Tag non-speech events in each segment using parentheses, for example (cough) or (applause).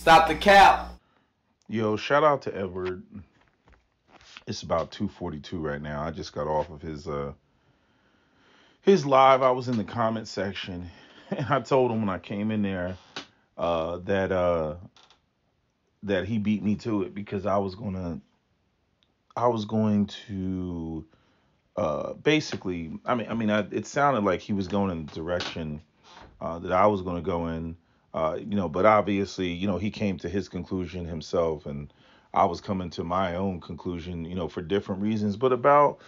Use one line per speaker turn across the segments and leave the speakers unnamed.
Stop the cap.
Yo, shout out to Edward. It's about 2:42 right now. I just got off of his uh his live. I was in the comment section (laughs) and I told him when I came in there uh that uh that he beat me to it because I was going to I was going to uh basically I mean I mean I, it sounded like he was going in the direction uh that I was going to go in uh, you know, but obviously, you know, he came to his conclusion himself, and I was coming to my own conclusion, you know, for different reasons, but about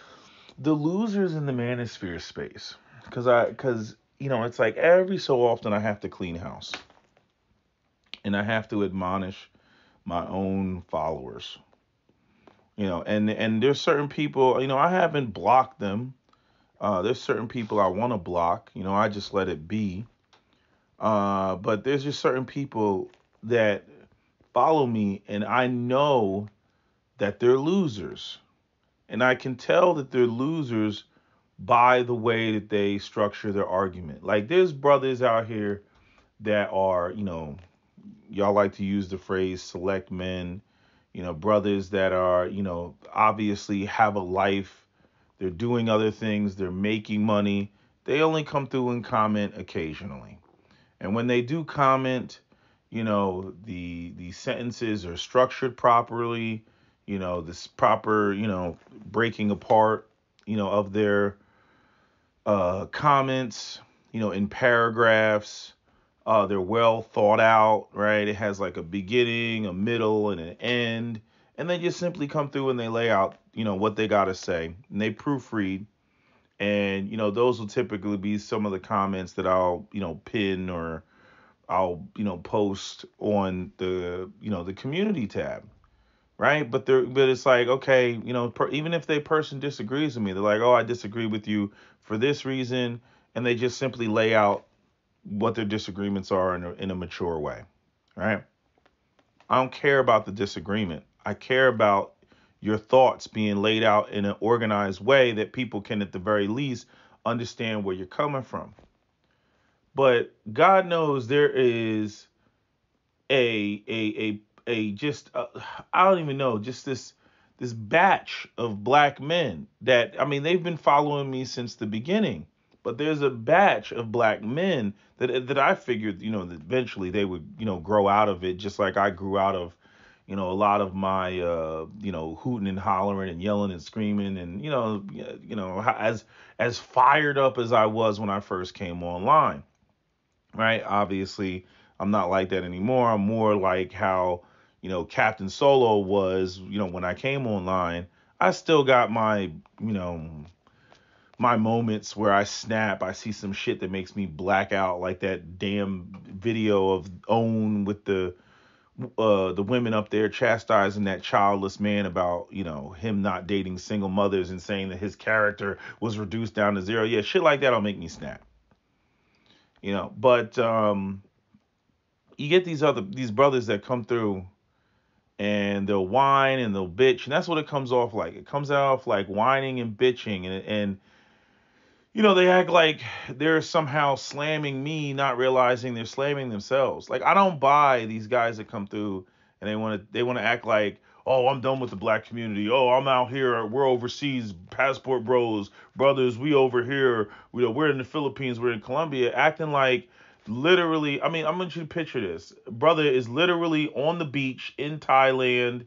the losers in the manosphere space, because I, because you know, it's like every so often I have to clean house, and I have to admonish my own followers, you know, and and there's certain people, you know, I haven't blocked them. Uh, there's certain people I want to block, you know, I just let it be uh, but there's just certain people that follow me, and I know that they're losers. And I can tell that they're losers by the way that they structure their argument. Like there's brothers out here that are, you know, y'all like to use the phrase select men, you know, brothers that are, you know, obviously have a life, they're doing other things, they're making money. They only come through and comment occasionally. And when they do comment, you know, the the sentences are structured properly, you know, this proper, you know, breaking apart, you know, of their uh, comments, you know, in paragraphs. Uh, they're well thought out, right? It has like a beginning, a middle, and an end. And they just simply come through and they lay out, you know, what they got to say. And they proofread and you know those will typically be some of the comments that I'll you know pin or I'll you know post on the you know the community tab right? But they're but it's like okay you know per, even if the person disagrees with me they're like oh I disagree with you for this reason and they just simply lay out what their disagreements are in a, in a mature way right? I don't care about the disagreement. I care about your thoughts being laid out in an organized way that people can, at the very least, understand where you're coming from. But God knows there is a a a a just uh, I don't even know just this this batch of black men that I mean they've been following me since the beginning. But there's a batch of black men that that I figured you know that eventually they would you know grow out of it just like I grew out of you know, a lot of my, uh, you know, hooting and hollering and yelling and screaming and, you know, you know, as as fired up as I was when I first came online, right? Obviously, I'm not like that anymore. I'm more like how, you know, Captain Solo was, you know, when I came online. I still got my, you know, my moments where I snap. I see some shit that makes me black out, like that damn video of OWN with the uh, the women up there chastising that childless man about you know him not dating single mothers and saying that his character was reduced down to zero. Yeah, shit like that'll make me snap. You know, but um, you get these other these brothers that come through and they'll whine and they'll bitch, and that's what it comes off like. It comes off like whining and bitching, and and you know, they act like they're somehow slamming me, not realizing they're slamming themselves. Like I don't buy these guys that come through and they want to they want to act like, oh, I'm done with the black community. Oh, I'm out here. We're overseas, passport bros, brothers. We over here. We know we're in the Philippines. We're in Colombia, acting like literally. I mean, I want you to picture this. Brother is literally on the beach in Thailand,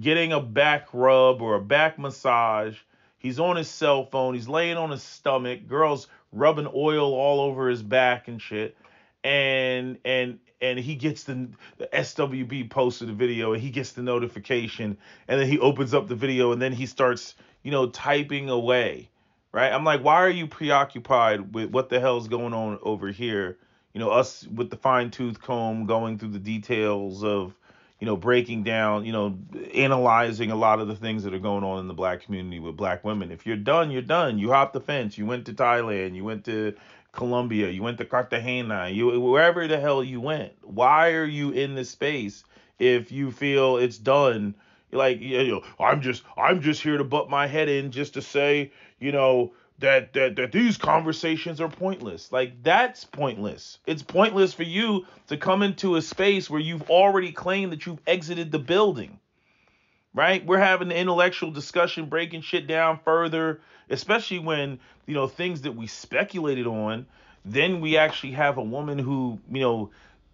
getting a back rub or a back massage He's on his cell phone. He's laying on his stomach. Girls rubbing oil all over his back and shit. And and and he gets the, the SWP posted the video and he gets the notification and then he opens up the video and then he starts, you know, typing away. Right? I'm like, why are you preoccupied with what the hell's going on over here? You know, us with the fine tooth comb going through the details of you know, breaking down, you know, analyzing a lot of the things that are going on in the black community with black women. If you're done, you're done. You hopped the fence. You went to Thailand. You went to Colombia. You went to Cartagena. You wherever the hell you went. Why are you in this space if you feel it's done? Like, you know, I'm just I'm just here to butt my head in just to say, you know, that that that these conversations are pointless. Like that's pointless. It's pointless for you to come into a space where you've already claimed that you've exited the building. Right? We're having the intellectual discussion, breaking shit down further, especially when, you know, things that we speculated on, then we actually have a woman who, you know,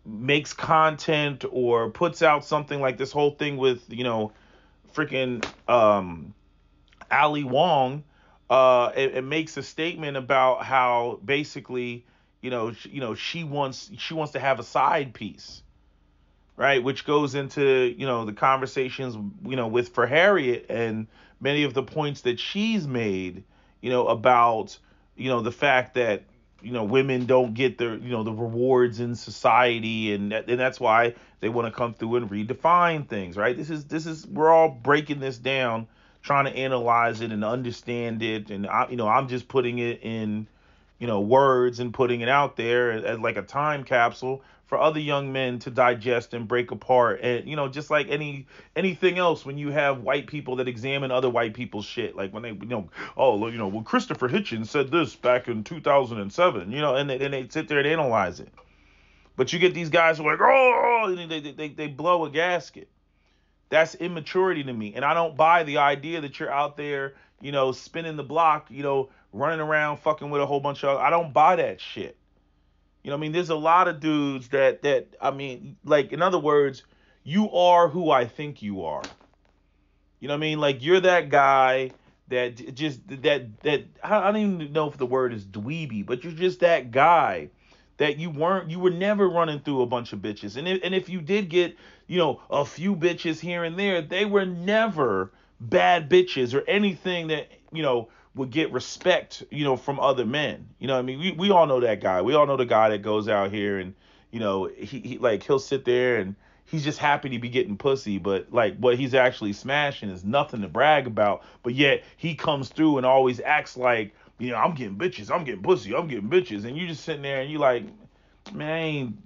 makes content or puts out something like this whole thing with, you know, freaking um Ali Wong uh, it, it, makes a statement about how basically, you know, she, you know, she wants she wants to have a side piece, right? Which goes into you know the conversations you know with For Harriet and many of the points that she's made, you know, about you know the fact that you know women don't get the you know the rewards in society and that, and that's why they want to come through and redefine things right this is this is we're all breaking this down trying to analyze it and understand it. And I, you know i'm just putting it in you know words and putting it out there as like a time capsule for other young men to digest and break apart. And you know just like any anything else when you have white people that examine other white people's shit like when they you know oh you know well christopher hitchens said this back in 2007 you know and they, and they sit there and analyze it. But you get these guys who are like oh, oh, oh and they, they, they blow a gasket that's immaturity to me. And I don't buy the idea that you're out there, you know, spinning the block, you know, running around fucking with a whole bunch of I don't buy that shit. You know what I mean? There's a lot of dudes that that I mean, like in other words, you are who I think you are. You know what I mean? Like you're that guy that just that that I don't even know if the word is dweeby, but you're just that guy that you weren't you were never running through a bunch of bitches. And if, and if you did get, you know, a few bitches here and there, they were never bad bitches or anything that, you know, would get respect, you know, from other men. You know I mean? We we all know that guy. We all know the guy that goes out here and, you know, he, he like he'll sit there and he's just happy to be getting pussy, but like what he's actually smashing is nothing to brag about. But yet he comes through and always acts like you know, I'm getting bitches, I'm getting pussy, I'm getting bitches, and you just sitting there and you like, man, ain't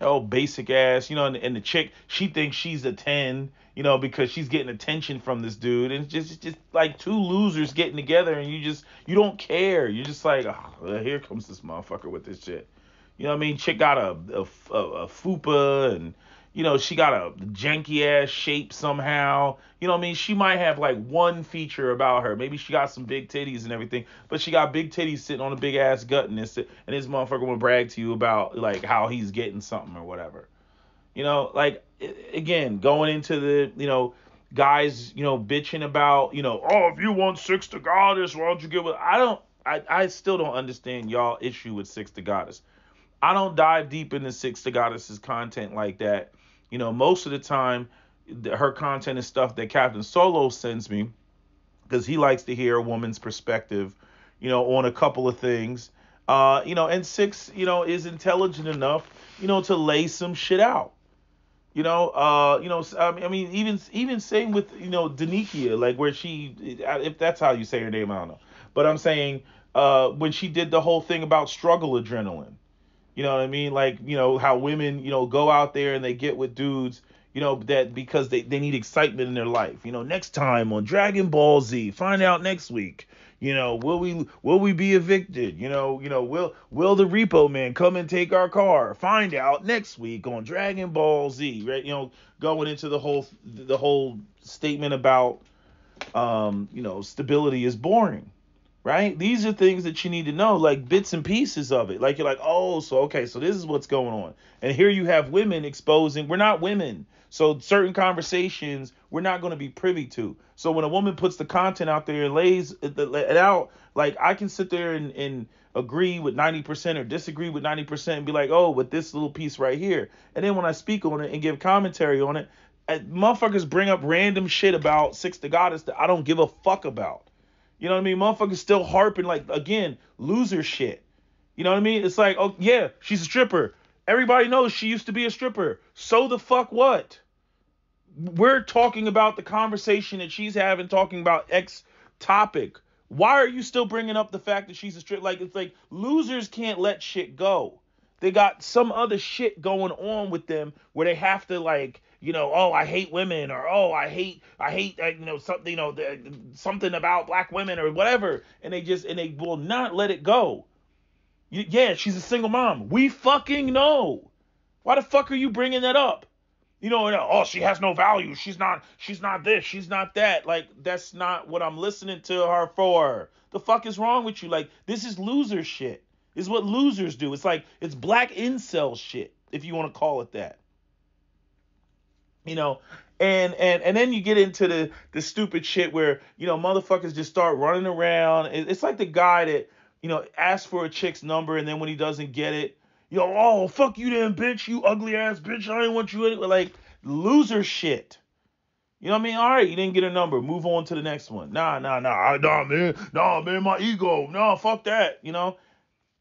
oh basic ass, you know, and, and, the chick she thinks she's a ten, you know, because she's getting attention from this dude, and it's just it's just like two losers getting together, and you just you don't care, you're just like, oh, here comes this motherfucker with this shit, you know what I mean? Chick got a a, a, a fupa and you know, she got a janky ass shape somehow. You know what I mean? She might have like one feature about her. Maybe she got some big titties and everything, but she got big titties sitting on a big ass gut and this and this motherfucker will brag to you about like how he's getting something or whatever. You know, like again, going into the, you know, guys, you know, bitching about, you know, oh, if you want six the goddess, why don't you give it? I don't I, I still don't understand y'all issue with six the goddess. I don't dive deep into six the goddess's content like that you know, most of the time, her content is stuff that Captain Solo sends me because he likes to hear a woman's perspective, you know, on a couple of things. Uh, you know, and six, you know, is intelligent enough, you know, to lay some shit out. You know, uh, you know, I mean, even even same with you know Danikia, like where she, if that's how you say her name, I don't know, but I'm saying uh, when she did the whole thing about struggle adrenaline, you know what I mean? Like, you know, how women, you know, go out there and they get with dudes, you know, that because they, they need excitement in their life. You know, next time on Dragon Ball Z, find out next week. You know, will we will we be evicted? You know, you know, will will the repo man come and take our car? Find out next week on Dragon Ball Z, right? You know, going into the whole the whole statement about um, you know, stability is boring right? These are things that you need to know, like bits and pieces of it. Like you're like, oh, so okay, so this is what's going on. And here you have women exposing, we're not women. So certain conversations we're not going to be privy to. So when a woman puts the content out there and lays it out, like I can sit there and, and agree with 90% or disagree with 90% and be like, oh, with this little piece right here. And then when I speak on it and give commentary on it, eh, motherfuckers bring up random shit about Six the Goddess that I don't give a fuck about. You know what I mean? Motherfuckers still harping like again, loser shit. You know what I mean? It's like, oh yeah, she's a stripper. Everybody knows she used to be a stripper. So the fuck what? We're talking about the conversation that she's having, talking about X topic. Why are you still bringing up the fact that she's a stripper? Like it's like losers can't let shit go. They got some other shit going on with them where they have to like you know, oh, I hate women, or oh, I hate, I hate, uh, you know, something, you know, the, something about black women or whatever, and they just and they will not let it go. You, yeah, she's a single mom. We fucking know. Why the fuck are you bringing that up? You know, oh, she has no value. She's not. She's not this. She's not that. Like that's not what I'm listening to her for. The fuck is wrong with you? Like this is loser shit. Is what losers do. It's like it's black incel shit, if you want to call it that. You know, and and and then you get into the the stupid shit where you know motherfuckers just start running around. It's like the guy that you know asks for a chick's number and then when he doesn't get it, you know, oh fuck you then bitch, you ugly ass bitch. I didn't want you anyway. Like loser shit. You know what I mean? All right, you didn't get a number. Move on to the next one. Nah, nah, nah. Nah, man. Nah, man, my ego. Nah, fuck that. You know?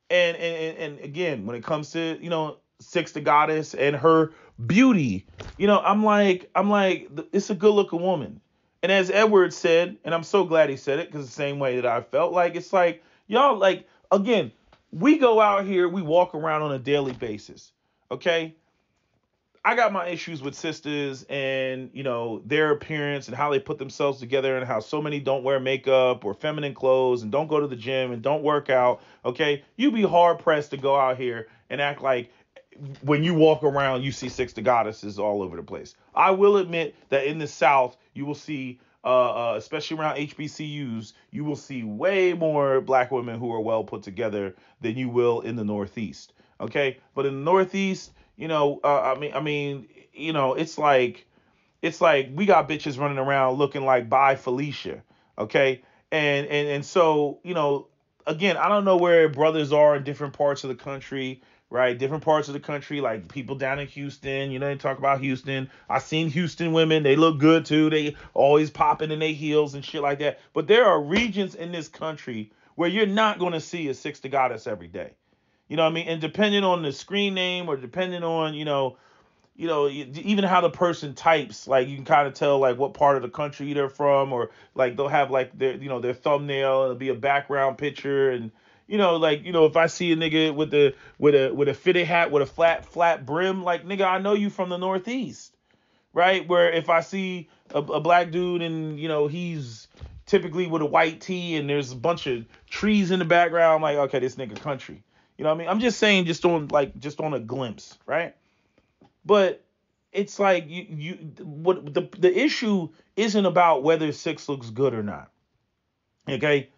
And and and again, when it comes to, you know, Six the Goddess and her beauty, you know, I'm like, I'm like, it's a good looking woman. And as Edward said, and I'm so glad he said it, because the same way that I felt, like it's like, y'all, like, again, we go out here, we walk around on a daily basis. Okay? I got my issues with sisters and you know their appearance and how they put themselves together and how so many don't wear makeup or feminine clothes and don't go to the gym and don't work out. Okay, you'd be hard pressed to go out here and act like when you walk around you see six the goddesses all over the place. I will admit that in the South you will see. Uh, uh, especially around HBCUs, you will see way more black women who are well put together than you will in the Northeast. Okay, but in the Northeast, you know, uh, I mean, I mean, you know, it's like, it's like we got bitches running around looking like Bye Felicia, okay? And and and so, you know, again, I don't know where brothers are in different parts of the country, right? Different parts of the country, like people down in Houston, you know, they talk about Houston. I seen Houston women, they look good too. They always popping in their heels and shit like that. But there are regions in this country where you're not going to see a six the goddess every day. You know what I mean? And depending on the screen name or depending on, you know, you know, even how the person types, like you can kind of tell like what part of the country they're from, or like they'll have like their, you know, their thumbnail, it'll be a background picture, and you know, like you know, if I see a nigga with a with a with a fitted hat with a flat flat brim, like nigga, I know you from the Northeast, right? Where if I see a, a black dude and you know he's typically with a white tee and there's a bunch of trees in the background, I'm like, okay, this nigga country. You know what I mean? I'm just saying just on like just on a glimpse, right? But it's like you you what the the issue isn't about whether six looks good or not. Okay?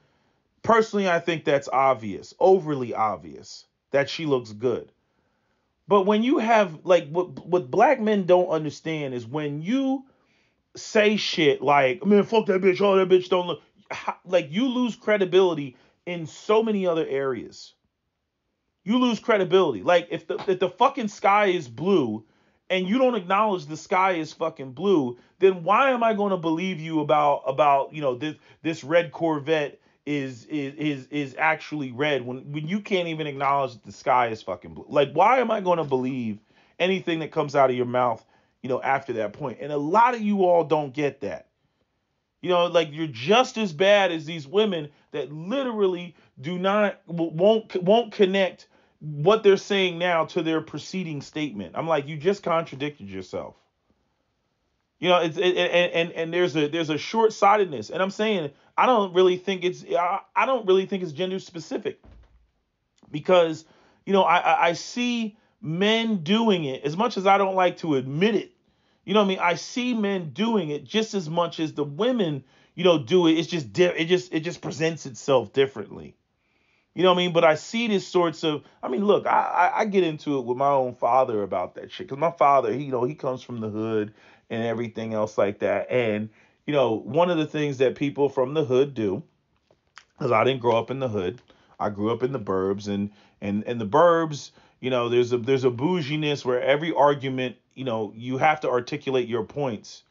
Personally, I think that's obvious, overly obvious that she looks good. But when you have like what what black men don't understand is when you say shit like, man, fuck that bitch, oh that bitch don't look like you lose credibility in so many other areas you lose credibility. Like if the if the fucking sky is blue and you don't acknowledge the sky is fucking blue, then why am I going to believe you about about you know this this red Corvette is is is is actually red when when you can't even acknowledge that the sky is fucking blue? Like why am I going to believe anything that comes out of your mouth? You know after that point? point, and a lot of you all don't get that. You know, like you're just as bad as these women that literally do not won't won't connect what they're saying now to their preceding statement. I'm like, you just contradicted yourself. You know, it's it, and and and there's a there's a short sightedness, and I'm saying I don't really think it's I, I don't really think it's gender specific because you know I I see men doing it as much as I don't like to admit it. You know what I mean? I see men doing it just as much as the women you know do it. It's just di- it just it just presents itself differently. You know what I mean? But I see these sorts of. I mean, look, I, I, I get into it with my own father about that shit because my father, he, you know, he comes from the hood and everything else like that. And you know, one of the things that people from the hood do, because I didn't grow up in the hood, I grew up in the burbs, and and and the burbs, you know, there's a there's a bouginess where every argument, you know, you have to articulate your points,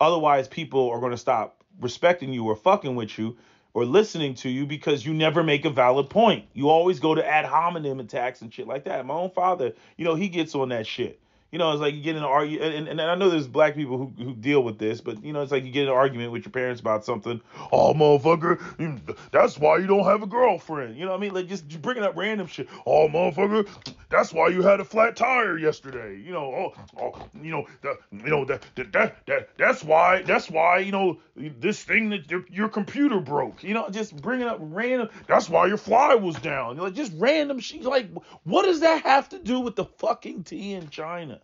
otherwise people are going to stop respecting you or fucking with you or listening to you because you never make a valid point. You always go to ad hominem attacks and shit like that. My own father, you know, he gets on that shit. You know, it's like you get in an argument, and, and I know there's black people who, who deal with this, but you know, it's like you get in an argument with your parents about something. Oh, motherfucker, that's why you don't have a girlfriend. You know what I mean? Like just bringing up random shit. Oh, motherfucker, that's why you had a flat tire yesterday. You know, oh, oh you know, that, you know that, that that that that's why that's why you know this thing that your, your computer broke. You know, just bringing up random. That's why your fly was down. Like just random shit. Like, what does that have to do with the fucking tea in China?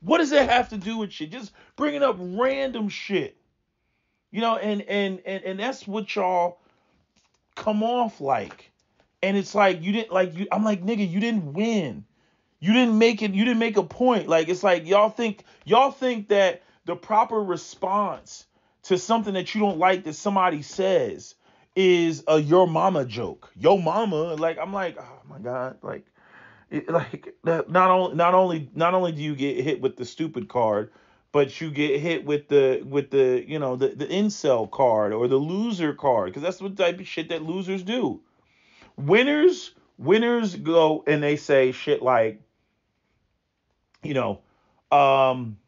What does it have to do with shit? Just bringing up random shit. You know, and and and and that's what y'all come off like. And it's like you didn't like you I'm like nigga, you didn't win. You didn't make it you didn't make a point. Like it's like y'all think y'all think that the proper response to something that you don't like that somebody says is a your mama joke. Your mama, like I'm like, oh my god, like like not only not only not only do you get hit with the stupid card, but you get hit with the with the you know the the incel card or the loser card because that's the type of shit that losers do. Winners winners go and they say shit like, you know, um,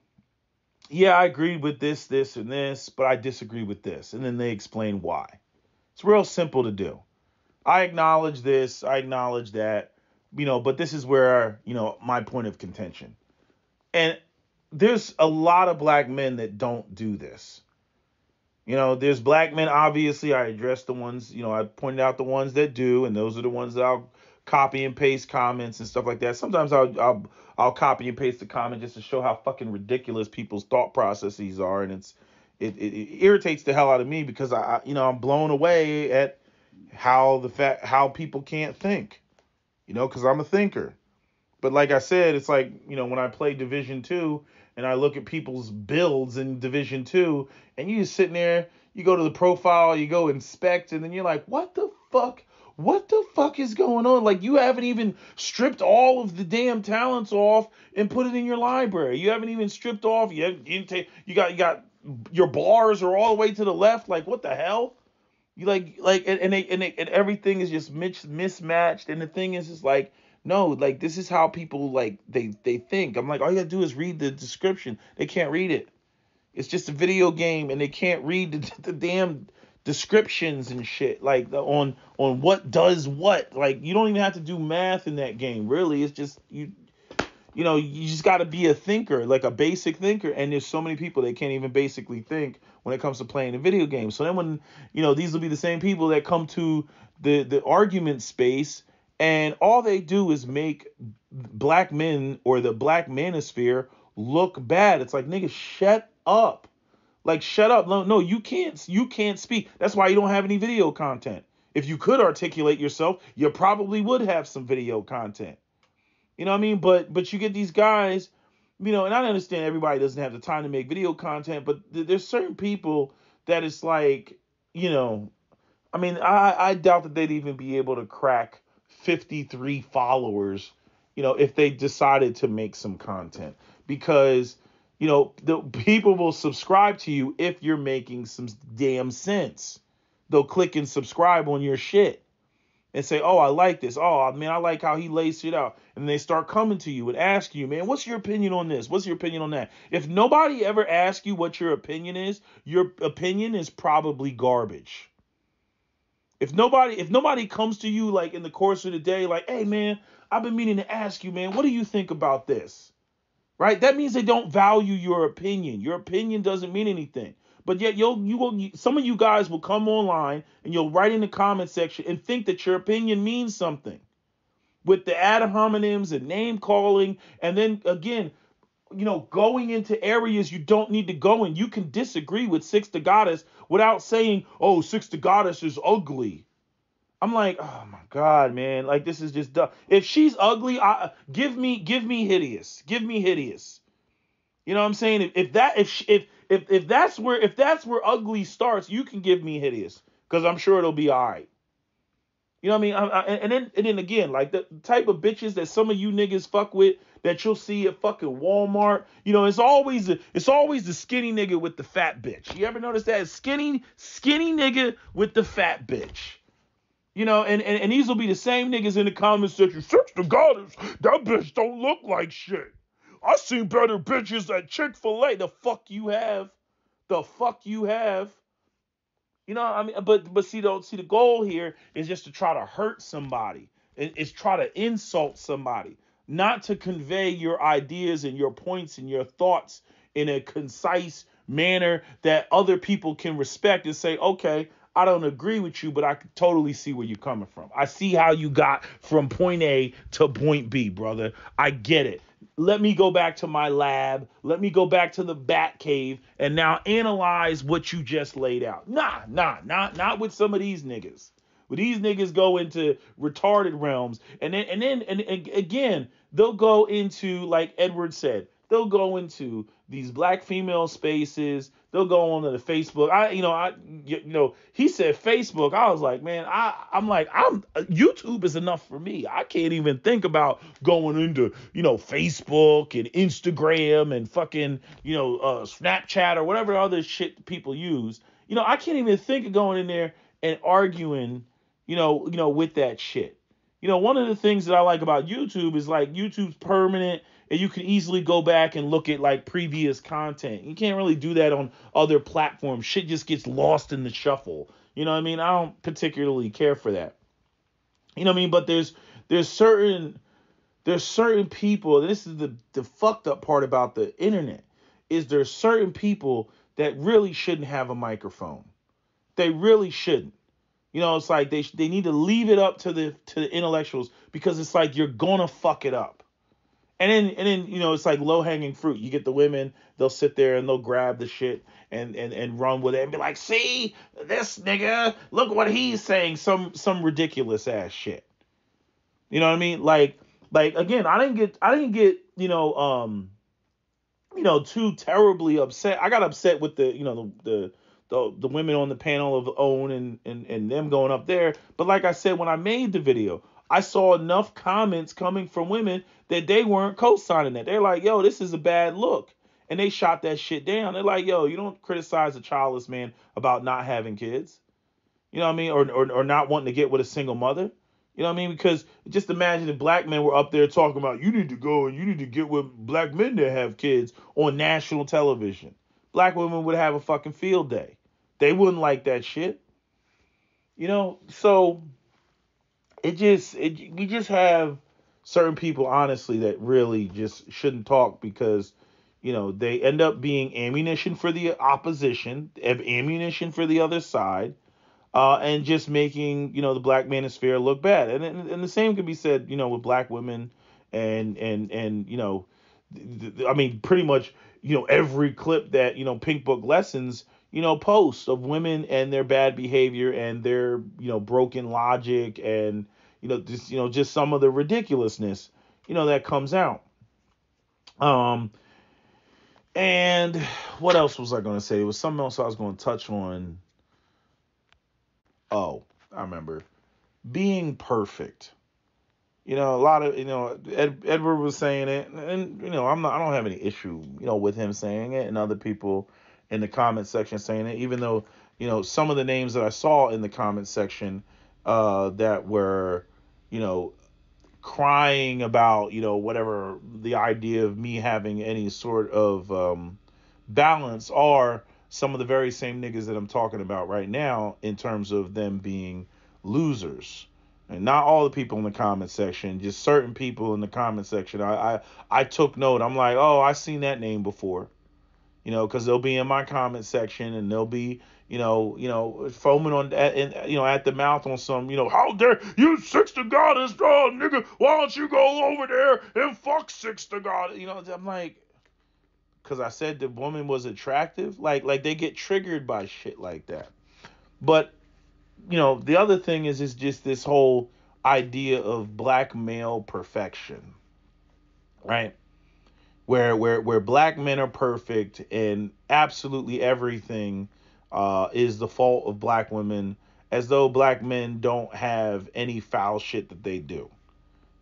yeah, I agree with this, this, and this, but I disagree with this, and then they explain why. It's real simple to do. I acknowledge this, I acknowledge that you know, but this is where, you know, my point of contention. And there's a lot of black men that don't do this. You know, there's black men, obviously, I address the ones, you know, I pointed out the ones that do, and those are the ones that I'll copy and paste comments and stuff like that. Sometimes I'll I'll, I'll copy and paste the comment just to show how fucking ridiculous people's thought processes are, and it's it, it, it irritates the hell out of me because I you know I'm blown away at how the fact how people can't think you know, because I'm a thinker. But like I said, it's like, you know, when I play Division Two and I look at people's builds in Division Two, and you just sitting there, you go to the profile, you go inspect, and then you're like, what the fuck? What the fuck is going on? Like you haven't even stripped all of the damn talents off and put it in your library. You haven't even stripped off. You you take you got you got your bars are all the way to the left. Like what the hell? You like like and, and they and, they, and everything is just mis- mismatched. And the thing is, is like no, like this is how people like they they think. I'm like all you gotta do is read the description. They can't read it. It's just a video game, and they can't read the, (laughs) the damn descriptions and shit like on on what does what. Like you don't even have to do math in that game. Really, it's just you you know, you just got to be a thinker, like a basic thinker. And there's so many people that can't even basically think when it comes to playing a video game. So then when, you know, these will be the same people that come to the the argument space and all they do is make black men or the black manosphere look bad. It's like, nigga, shut up. Like shut up. No, no, you can't you can't speak. That's why you don't have any video content. If you could articulate yourself, you probably would have some video content. You know what I mean? But but you get these guys, you know, and I understand everybody doesn't have the time to make video content, but th- there's certain people that it's like, you know, I mean, I I doubt that they'd even be able to crack 53 followers, you know, if they decided to make some content because you know, the (laughs) people will subscribe to you if you're making some damn sense. They'll click and subscribe on your shit and say, "Oh, I like this. Oh, man, I like how he lays it out." And they start coming to you and ask you, "Man, what's your opinion on this? What's your opinion on that?" If nobody ever asks you what your opinion is, your opinion is probably garbage. If nobody if nobody comes to you like in the course of the day like, "Hey, man, I've been meaning to ask you, man, what do you think about this?" Right? That means they don't value your opinion. Your opinion doesn't mean anything. But yet you'll you will some of you guys will come online and you'll write in the comment section and think that your opinion means something. With the ad hominems and name calling, and then again, you know, going into areas you don't need to go in. You can disagree with Six the Goddess without saying, "Oh, Six the Goddess is ugly." I'm like, oh my god, man! Like this is just dumb. If she's ugly, I, give me, give me hideous, give me hideous. You know what I'm saying? If, if that, if if if if that's where if that's where ugly starts, you can give me hideous because I'm sure it'll be all right. You know what I mean? I, I, and then and then again, like the type of bitches that some of you niggas fuck with that you'll see at fucking Walmart. You know, it's always the, it's always the skinny nigga with the fat bitch. You ever notice that skinny skinny nigga with the fat bitch? You know, and, and, and these will be the same niggas in the comments section. Six the Goddess. That bitch don't look like shit. I seen better bitches at Chick Fil A. The fuck you have, the fuck you have. You know, I mean, but but see, the see the goal here is just to try to hurt somebody. It, it's try to insult somebody, not to convey your ideas and your points and your thoughts in a concise manner that other people can respect and say, okay, I don't agree with you, but I totally see where you're coming from. I see how you got from point A to point B, brother. I get it. Let me go back to my lab. Let me go back to the bat cave and now analyze what you just laid out. Nah, nah, not not with some of these niggas. With these niggas go into retarded realms, and then and then and, and again they'll go into like Edward said, they'll go into these black female spaces. They'll go on to the Facebook. I, you know, I, you know, he said Facebook. I was like, man, I, I'm like, I'm YouTube is enough for me. I can't even think about going into, you know, Facebook and Instagram and fucking, you know, uh, Snapchat or whatever other shit people use. You know, I can't even think of going in there and arguing, you know, you know, with that shit. You know, one of the things that I like about YouTube is like YouTube's permanent and you can easily go back and look at like previous content. You can't really do that on other platforms. Shit just gets lost in the shuffle. You know what I mean? I don't particularly care for that. You know what I mean? But there's there's certain there's certain people, this is the the fucked up part about the internet, is there's certain people that really shouldn't have a microphone. They really shouldn't. You know, it's like they they need to leave it up to the to the intellectuals because it's like you're gonna fuck it up. And then and then you know it's like low hanging fruit. You get the women, they'll sit there and they'll grab the shit and and and run with it and be like, "See, this nigga, look what he's saying." Some some ridiculous ass shit. You know what I mean? Like like again, I didn't get I didn't get, you know, um you know, too terribly upset. I got upset with the, you know, the the the, the women on the panel of OWN and, and and them going up there. But like I said when I made the video, I saw enough comments coming from women that they weren't co-signing that. They're like, yo, this is a bad look. And they shot that shit down. They're like, yo, you don't criticize a childless man about not having kids. You know what I mean? Or, or, or not wanting to get with a single mother. You know what I mean? Because just imagine if black men were up there talking about you need to go and you need to get with black men that have kids on national television. Black women would have a fucking field day. They wouldn't like that shit. You know, so it just it, we just have certain people honestly that really just shouldn't talk because you know they end up being ammunition for the opposition ammunition for the other side uh, and just making you know the black manosphere look bad. And, and and the same can be said you know with black women and and and you know i mean pretty much you know every clip that you know pink book lessons you know posts of women and their bad behavior and their you know broken logic and you know, just you know, just some of the ridiculousness, you know, that comes out. Um, and what else was I going to say? It was something else I was going to touch on. Oh, I remember being perfect. You know, a lot of you know, Ed, Edward was saying it, and you know, I'm not, I don't have any issue, you know, with him saying it, and other people in the comment section saying it, even though you know some of the names that I saw in the comment section uh, that were you know, crying about, you know, whatever the idea of me having any sort of um, balance are some of the very same niggas that I'm talking about right now in terms of them being losers. And not all the people in the comment section, just certain people in the comment section. I I, I took note. I'm like, oh, I seen that name before you know, because they'll be in my comment section and they'll be, you know, you know, foaming on at, and you know at the mouth on some, you know, how dare you six to God is strong, nigga? Why don't you go over there and fuck six to God? You know, I'm like, because I said the woman was attractive, like like they get triggered by shit like that. But you know, the other thing is is just this whole idea of black male perfection, right? Where where where black men are perfect and absolutely everything uh, is the fault of black women, as though black men don't have any foul shit that they do,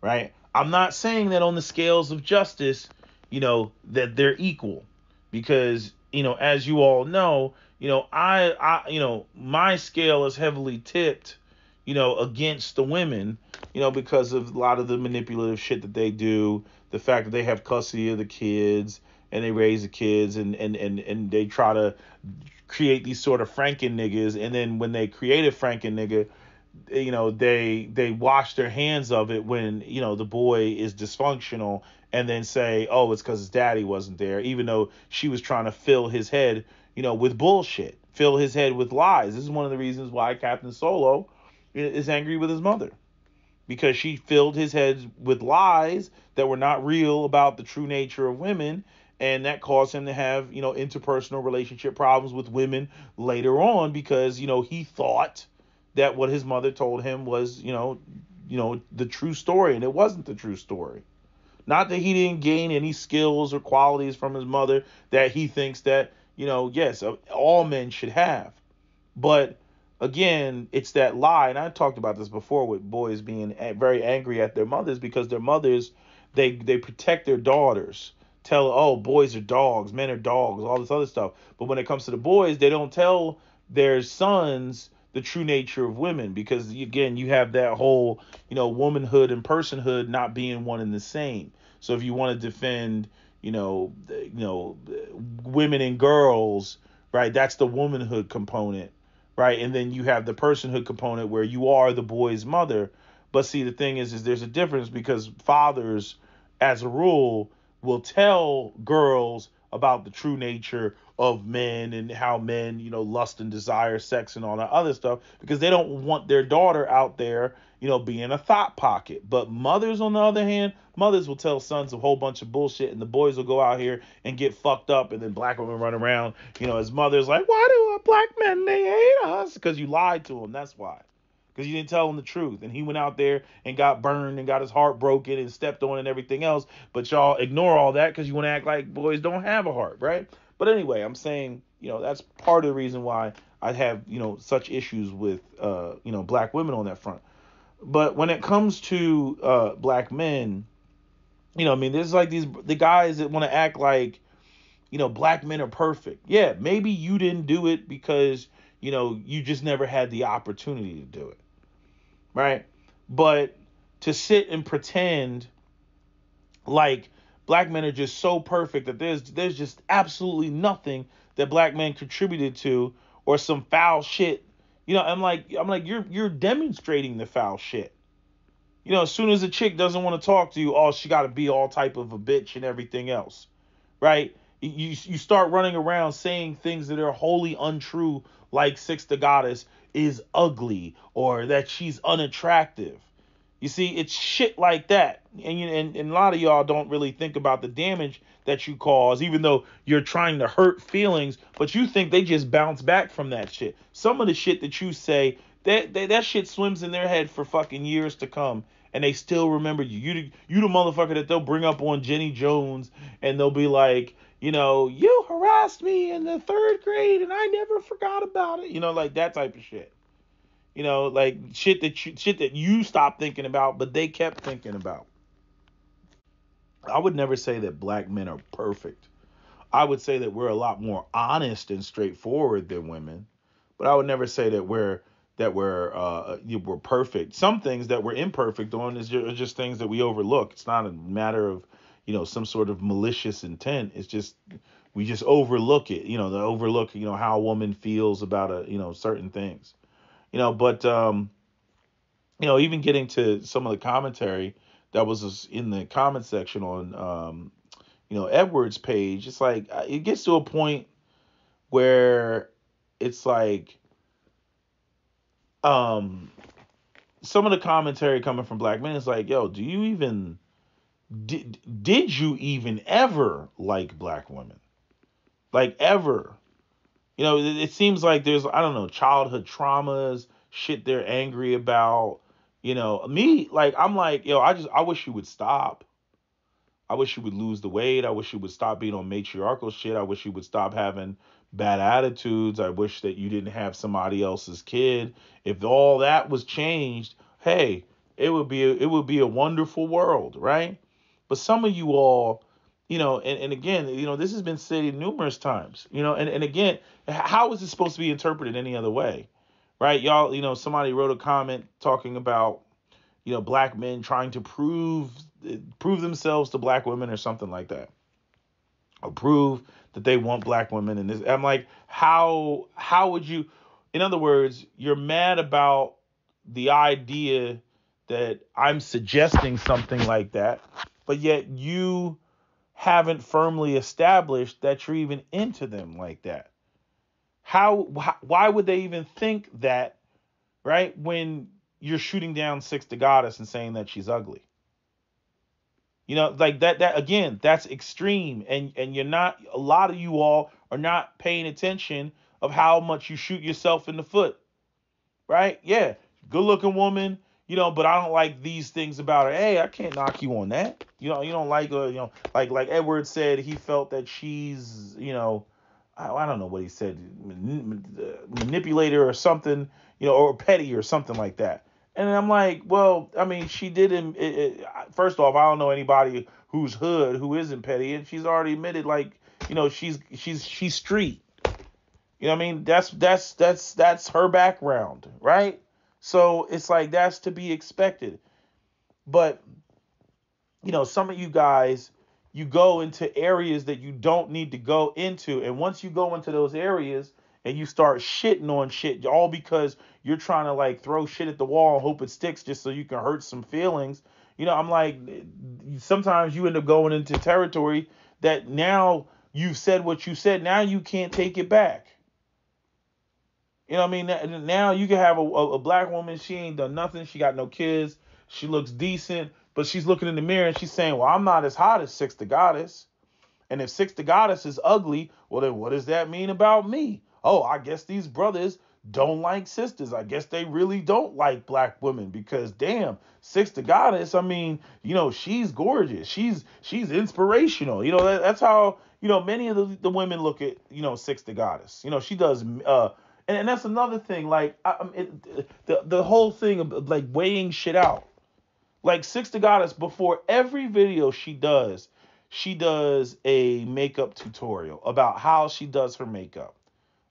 right? I'm not saying that on the scales of justice, you know, that they're equal, because you know, as you all know, you know, I I you know, my scale is heavily tipped, you know, against the women, you know, because of a lot of the manipulative shit that they do, the fact that they have custody of the kids and they raise the kids and and and, and they try to create these sort of Franken niggas and then when they create a Franken nigga, you know, they they wash their hands of it when, you know, the boy is dysfunctional and then say, "Oh, it's cuz his daddy wasn't there," even though she was trying to fill his head, you know, with bullshit, fill his head with lies. This is one of the reasons why Captain Solo is angry with his mother because she filled his head with lies that were not real about the true nature of women and that caused him to have you know interpersonal relationship problems with women later on because you know he thought that what his mother told him was you know you know the true story and it wasn't the true story. Not that he didn't gain any skills or qualities from his mother that he thinks that you know yes uh, all men should have but again, it's that lie, and I talked about this before with boys being very angry at their mothers because their mothers they they protect their daughters. Tell oh boys are dogs, men are dogs, all this other stuff. But when it comes to the boys, they don't tell their sons the true nature of women because again you have that whole you know womanhood and personhood not being one and the same. So if you want to defend you know you know women and girls right that's the womanhood component right? And then you have the personhood component where you are the boy's mother. But see, the thing is, is there's a difference because fathers, as a rule, will tell girls about the true nature of men and how men, you know, lust and desire sex and all that other stuff because they don't want their daughter out there, you know, being a thought pocket. But mothers, on the other hand, mothers will tell sons a whole bunch of bullshit and the boys will go out here and get fucked up and then black women run around, you know, as mothers like, why do black men they hate us? Because you lied to them. That's why. Because you didn't tell him the truth. And he went out there and got burned and got his heart broken and stepped on and everything else. But y'all ignore all that because you want to act like boys don't have a heart, right? But anyway, I'm saying, you know, that's part of the reason why I have, you know, such issues with, uh, you know, black women on that front. But when it comes to uh, black men, you know, I mean, there's like these the guys that want to act like, you know, black men are perfect. Yeah, maybe you didn't do it because, you know, you just never had the opportunity to do it. Right? But to sit and pretend like black men are just so perfect that there's there's just absolutely nothing that black men contributed to or some foul shit you know, I'm like, I'm like, you're you're demonstrating the foul shit. You know, as soon as a chick doesn't want to talk to you, oh, she got to be all type of a bitch and everything else, right? You you start running around saying things that are wholly untrue, like Six the Goddess is ugly or that she's unattractive. You see, it's shit like that. And, and, and a lot of y'all don't really think about the damage that you cause, even though you're trying to hurt feelings, but you think they just bounce back from that shit. Some of the shit that you say, that, that, that shit swims in their head for fucking years to come. And they still remember you. You, you the motherfucker that they'll bring up on Jenny Jones and they'll be like, you know, you harassed me in the third grade and I never forgot about it. You know, like that type of shit. You know, like shit that you, shit that you stopped thinking about, but they kept thinking about. I would never say that black men are perfect. I would say that we're a lot more honest and straightforward than women, but I would never say that we're that we're uh, we're perfect. Some things that we're imperfect on is just, just things that we overlook. It's not a matter of you know some sort of malicious intent. It's just we just overlook it. You know, the overlook you know how a woman feels about a you know certain things. You know, but um, you know even getting to some of the commentary that was in the comment section on um, you know Edward's page. It's like uh, it gets to a point where it's like um some of the commentary coming from black men is like, yo, do you even did did you even ever like black women? Like ever? You know, it, it seems like there's I don't know childhood traumas, shit they're angry about you know, me, like, I'm like, yo, I just, I wish you would stop. I wish you would lose the weight. I wish you would stop being on matriarchal shit. I wish you would stop having bad attitudes. I wish that you didn't have somebody else's kid. If all that was changed, hey, it would be a, it would be a wonderful world, right? But some of you all, you know, and, and again, you know, this has been stated numerous times, you know, and, and again, how is it supposed to be interpreted any other way? right? Y'all, you know, somebody wrote a comment talking about, you know, black men trying to prove prove themselves to black women or something like that. Or prove that they want black women and this I'm like, how how would you in other words, you're mad about the idea that I'm suggesting something like that, but yet you haven't firmly established that you're even into them like that. How why would they even think that, right? When you're shooting down Six the Goddess and saying that she's ugly. You know, like that that again, that's extreme and and you're not a lot of you all are not paying attention of how much you shoot yourself in the foot. Right? Yeah, good looking woman, you know, but I don't like these things about her. Hey, I can't knock you on that. You know, you don't like her, you know, like like Edward said he felt that she's, you know, I, I don't know what he said, manipulator or something, you know, or petty or something like that. And I'm like, well, I mean, she didn't. First off, I don't know anybody who's hood who isn't petty, and she's already admitted, like, you know, she's she's she's street. You know what I mean? That's that's that's that's her background, right? So it's like that's to be expected. But you know, some of you guys you go into areas that you don't need to go into. And once you go into those areas and you start shitting on shit, all because you're trying to like throw shit at the wall and hope it sticks just so you can hurt some feelings. You know, I'm like, sometimes you end up going into territory that now you've said what you said, now you can't take it back. You know what I mean? Now you can have a, a, black woman, she ain't done nothing, she got no kids, she looks decent, but she's looking in the mirror and she's saying, Well, I'm not as hot as Six the Goddess. And if Six the Goddess is ugly, well, then what does that mean about me? Oh, I guess these brothers don't like sisters. I guess they really don't like black women because damn, Six the Goddess, I mean, you know, she's gorgeous. She's she's inspirational. You know, that, that's how, you know, many of the, the women look at, you know, Six the Goddess. You know, she does uh and, and that's another thing like I, um, it, the the whole thing of like weighing shit out like Six the Goddess, before every video she does, she does a makeup tutorial about how she does her makeup.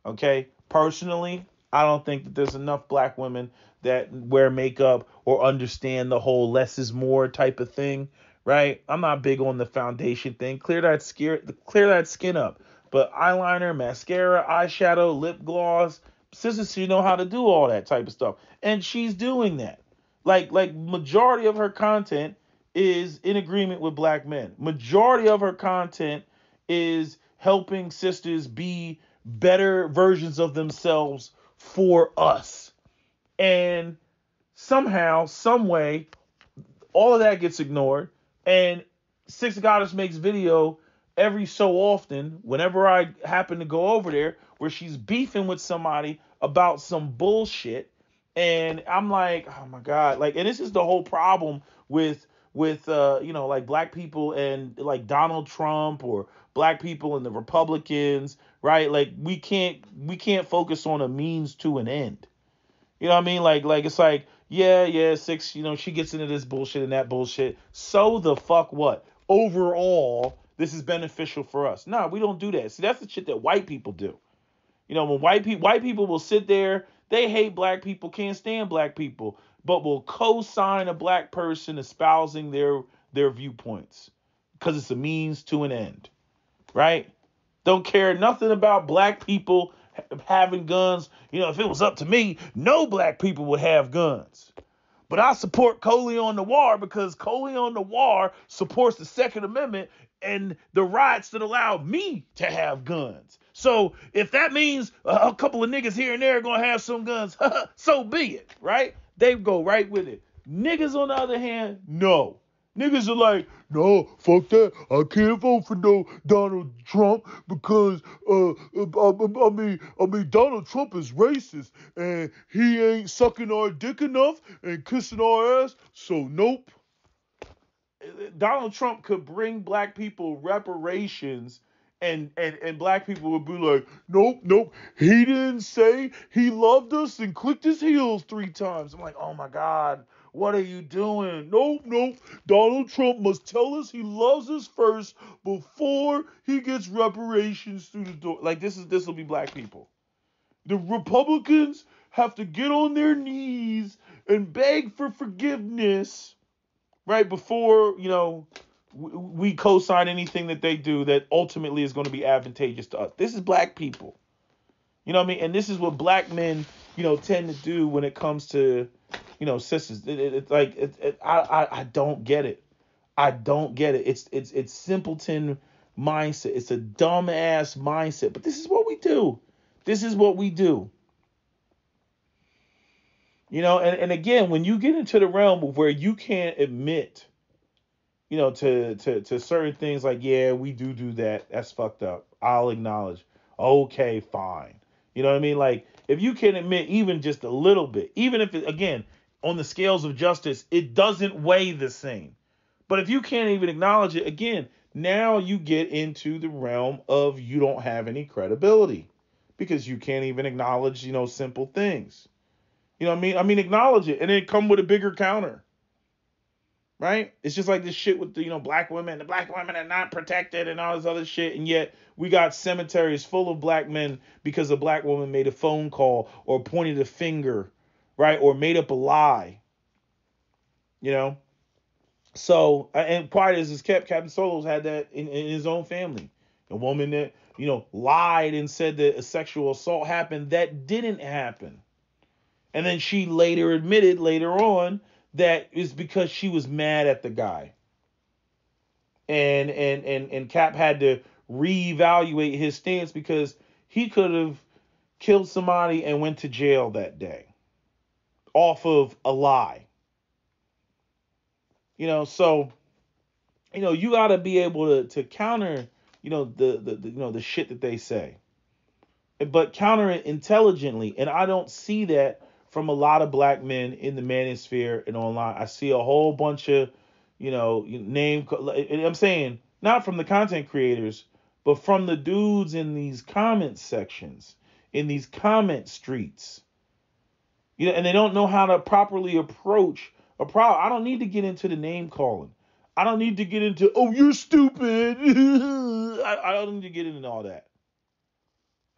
Okay? Personally, I don't think that there's enough black women that wear makeup or understand the whole less is more type of thing, right? I'm not big on the foundation thing. Clear that skin, clear that skin up. But eyeliner, mascara, eyeshadow, lip gloss, sisters, you know how to do all that type of stuff, and she's doing that. Like like majority of her content is in agreement with black men. Majority of her content is helping sisters be better versions of themselves for us. And somehow, some way, all of that gets ignored. And Six Goddess makes video every so often, whenever I happen to go over there, where she's beefing with somebody about some bullshit and I'm like, oh my god, like, and this is the whole problem with with uh, you know, like black people and like Donald Trump or black people and the Republicans, right? Like we can't we can't focus on a means to an end. You know what I mean? Like like it's like, yeah, yeah, six, you know, she gets into this bullshit and that bullshit. So the fuck what? Overall, this is beneficial for us. No, we don't do that. See, that's the shit that white people do. You know, when white people white people will sit there they hate black people, can't stand black people, but will co-sign a black person espousing their their viewpoints because it's a means to an end. Right? Don't care nothing about black people having guns. You know, if it was up to me, no black people would have guns. But I support Colion Noir because Colion Noir supports the Second Amendment and the rights that allow me to have guns. So if that means a couple of niggas here and there are gonna have some guns, (laughs) so be it, right? They go right with it. Niggas on the other hand, no. Niggas are like, no, fuck that. I can't vote for no Donald Trump because uh, I, I mean, I mean, Donald Trump is racist and he ain't sucking our dick enough and kissing our ass. So nope. Donald Trump could bring black people reparations and and and black people would be like, nope, nope. He didn't say he loved us and clicked his heels three times. I'm like, oh my god, what are you doing? Nope, nope. Donald Trump must tell us he loves us first before he gets reparations through the door. Like this is this will be black people. The Republicans have to get on their knees and beg for forgiveness right before you know we co-sign anything that they do that ultimately is going to be advantageous to us. This is black people. You know what I mean? And this is what black men, you know, tend to do when it comes to, you know, sisters. It, it, it's like it, it, I, I I don't get it. I don't get it. It's it's it's simpleton mindset. It's a dumbass mindset. But this is what we do. This is what we do. You know, and, and again, when you get into the realm of where you can't admit, you know, to, to to certain things like, yeah, we do do that. That's fucked up. I'll acknowledge. Okay, fine. You know what I mean? Like, if you can admit even just a little bit, even if it, again, on the scales of justice, it doesn't weigh the same. But if you can't even acknowledge it, again, now you get into the realm of you don't have any credibility because you can't even acknowledge, you know, simple things. You know what I mean? I mean, acknowledge it and then come with a bigger counter. Right? It's just like this shit with the, you know, black women. The black women are not protected and all this other shit. And yet we got cemeteries full of black men because a black woman made a phone call or pointed a finger, right? Or made up a lie. You know? So, uh, and quiet as is kept, Captain Solos had that in, in his own family. A woman that, you know, lied and said that a sexual assault happened that didn't happen. And then she later admitted later on that is because she was mad at the guy. And and and and Cap had to reevaluate his stance because he could have killed somebody and went to jail that day off of a lie. You know, so you know, you got to be able to to counter, you know, the, the the you know the shit that they say. But counter it intelligently, and I don't see that from a lot of black men in the manosphere and online. I see a whole bunch of, you know, name. I'm saying not from the content creators, but from the dudes in these comment sections, in these comment streets. You know, and they don't know how to properly approach a problem. I don't need to get into the name calling. I don't need to get into, oh, you're stupid. (laughs) I, I don't need to get into all that.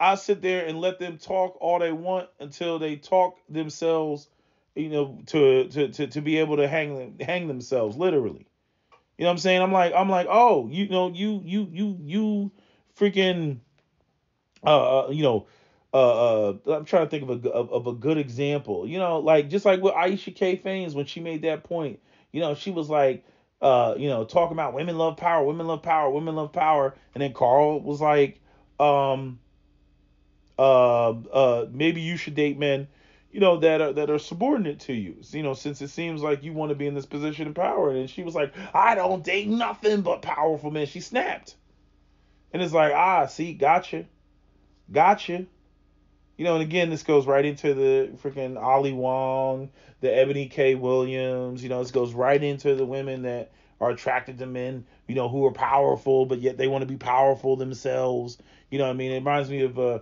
I sit there and let them talk all they want until they talk themselves, you know, to to to, to be able to hang hang themselves literally. You know what I'm saying? I'm like I'm like, "Oh, you know, you you you you freaking uh, uh you know, uh, uh I'm trying to think of a of, of a good example. You know, like just like with Aisha K. Fames when she made that point, you know, she was like uh, you know, talking about women love power, women love power, women love power, and then Carl was like, um, uh, uh, maybe you should date men, you know, that are that are subordinate to you. You know, since it seems like you want to be in this position of power. And she was like, I don't date nothing but powerful men. She snapped. And it's like, ah, see, gotcha. Gotcha. You know, and again, this goes right into the freaking Ali Wong, the Ebony K. Williams. You know, this goes right into the women that are attracted to men, you know, who are powerful, but yet they want to be powerful themselves. You know I mean? It reminds me of uh,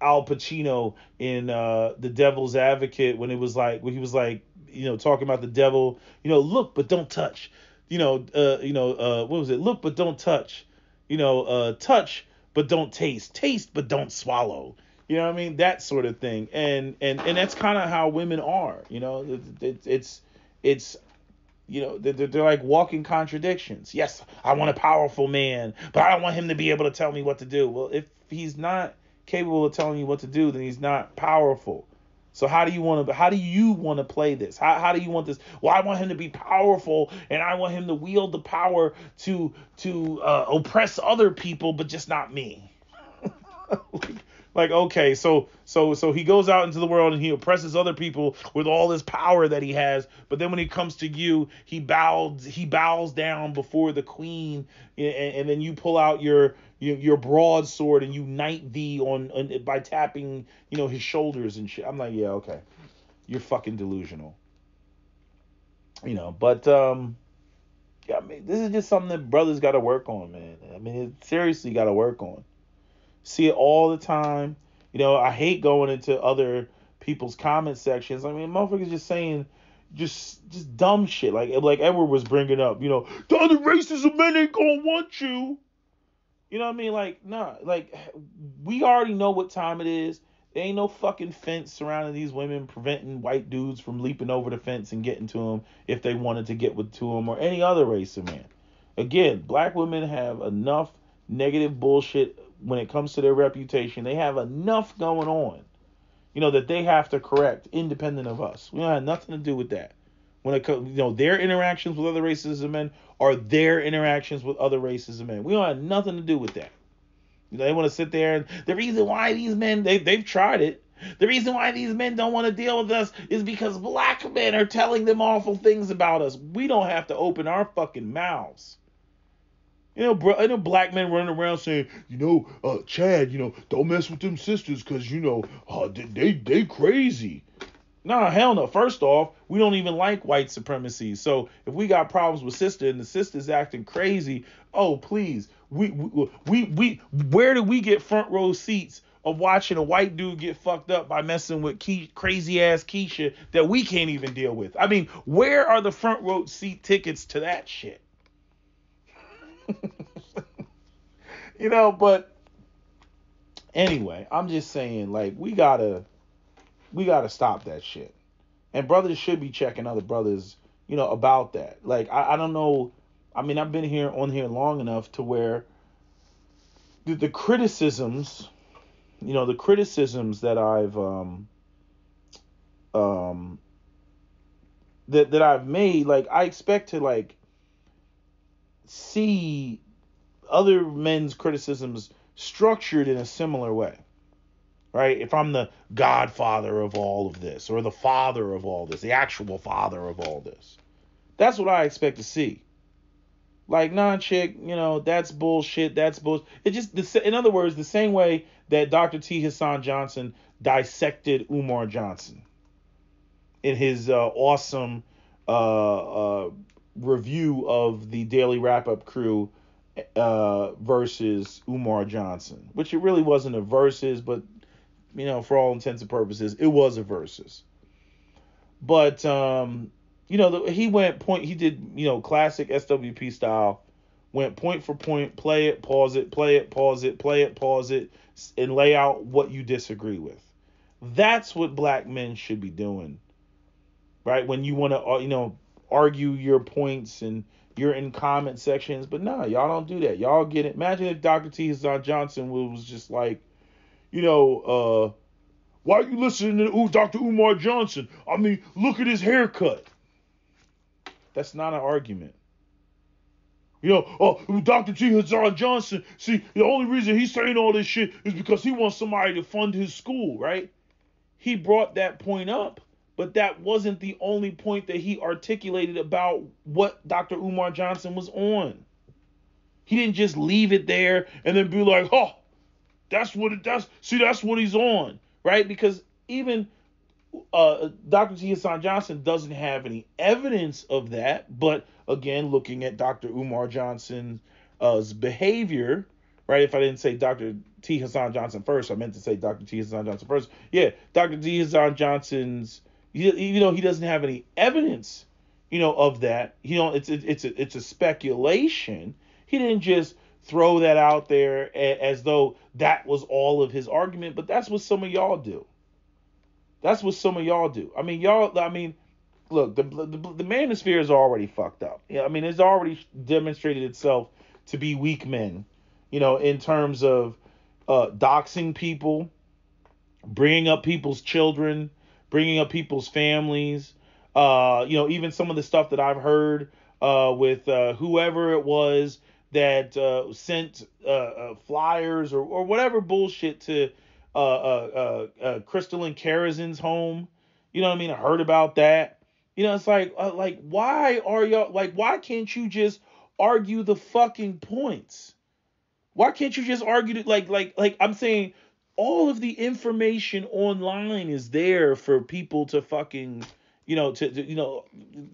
Al Pacino in uh, The Devil's Advocate when it was like when he was like you know talking about the devil, you know, look but don't touch. You know, uh, you know, uh, what was it? Look but don't touch. You know, uh, touch but don't taste. Taste but don't swallow. You know what I mean? That sort of thing. And and and that's kind of how women are. You know, it's it's it's you know they're, they're like walking contradictions yes i want a powerful man but i don't want him to be able to tell me what to do well if he's not capable of telling you what to do, then he's not powerful. So how do you want to how do you want to play this? How, how do you want this? Well, I want him to be powerful and I want him to wield the power to to uh, oppress other people, but just not me. (laughs) like, like okay so so so he goes out into the world and he oppresses other people with all this power that he has but then when he comes to you he bows he bows down before the queen and, and then you pull out your your, your broadsword and you knight thee on, on by tapping you know his shoulders and shit i'm like yeah okay you're fucking delusional you know but um yeah, I mean, this is just something that brothers got to work on, man. I mean, it seriously got to work on. See it all the time. You know, I hate going into other people's comment sections. I mean, motherfuckers just saying just just dumb shit. Like like Edward was bringing up, you know, the other races of men ain't gonna want you. You know what I mean? Like, nah, like we already know what time it is. There ain't no fucking fence surrounding these women preventing white dudes from leaping over the fence and getting to them if they wanted to get with to them or any other race of man. Again, black women have enough negative bullshit when it comes to their reputation. They have enough going on, you know, that they have to correct independent of us. We don't have nothing to do with that. When it comes, you know, their interactions with other races of men are their interactions with other races of men. We don't have nothing to do with that. You know, they want to sit there and the reason why these men they they've tried it. The reason why these men don't want to deal with us is because black men are telling them awful things about us. We don't have to open our fucking mouths. You know, bro, I know black men running around saying, you know, uh, Chad, you know, don't mess with them sisters because you know, uh, they, they they crazy. Nah, hell no. First off, we don't even like white supremacy. So if we got problems with sister and the sister's acting crazy, oh please, we we we, we where do we get front row seats of watching a white dude get fucked up by messing with Ke- crazy ass Keisha that we can't even deal with? I mean, where are the front row seat tickets to that shit? (laughs) you know, but anyway, I'm just saying, like, we gotta we gotta stop that shit. And brothers should be checking other brothers, you know, about that. Like, I, I don't know. I mean, I've been here on here long enough to where the, the criticisms, you know, the criticisms that I've um um that that I've made, like I expect to like see other men's criticisms structured in a similar way. Right? If I'm the godfather of all of this, or the father of all this, the actual father of all this, that's what I expect to see. Like, non chick, you know, that's bullshit. That's bullshit. It just, in other words, the same way that Dr. T. Hasan Johnson dissected Umar Johnson in his uh, awesome uh, uh, review of the Daily Wrap Up crew uh, versus Umar Johnson, which it really wasn't a versus, but you know, for all intents and purposes, it was a versus. But um, you know, the, he went point. He did you know classic SWP style. Went point for point, play it, pause it, play it, pause it, play it, pause it, and lay out what you disagree with. That's what black men should be doing, right? When you want to, uh, you know, argue your points and you're in comment sections, but nah, y'all don't do that. Y'all get it. Imagine if Dr. T. Hasan Johnson was just like, you know, uh, why are you listening to Dr. Umar Johnson? I mean, look at his haircut. That's not an argument. You know, oh, Dr. T. Hasan Johnson, see, the only reason he's saying all this shit is because he wants somebody to fund his school, right? He brought that point up, but that wasn't the only point that he articulated about what Dr. Umar Johnson was on. He didn't just leave it there and then be like, oh, that's what it does. See, that's what he's on, right? Because even uh, Dr. T. Hasan Johnson doesn't have any evidence of that, but again, looking at Dr. Umar Johnson's uh, behavior, right? If I didn't say Dr. T. Hasan Johnson first, I meant to say Dr. T. Hasan Johnson first. Yeah, Dr. T. Hasan Johnson's, even though he doesn't have any evidence, you know, of that, you know, it's it's a, it's a speculation. He didn't just throw that out there as though that was all of his argument, but that's what some of y'all do. That's what some of y'all do. I mean, y'all. I mean, look, the the, the manosphere is already fucked up. Yeah, I mean, it's already demonstrated itself to be weak men. You know, in terms of uh, doxing people, bringing up people's children, bringing up people's families. Uh, you know, even some of the stuff that I've heard uh, with uh, whoever it was that uh, sent uh, uh, flyers or, or whatever bullshit to uh Crystalline Karazin's home. You know what I mean? I heard about that. You know, it's like, like, why are y'all like? Why can't you just argue the fucking points? Why can't you just argue it? Like, like, like I'm saying, all of the information online is there for people to fucking, you know, to, to you know,